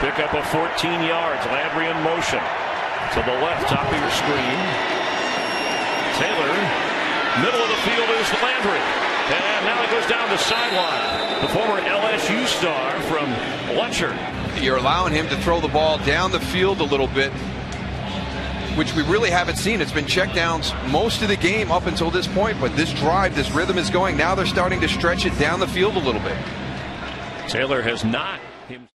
Pick up a 14 yards. Landry in motion. To the left, top of your screen. Taylor, middle of the field is Landry. And now he goes down the sideline. The former LSU star from Lutcher. You're allowing him to throw the ball down the field a little bit, which we really haven't seen. It's been check downs most of the game up until this point, but this drive, this rhythm is going. Now they're starting to stretch it down the field a little bit. Taylor has not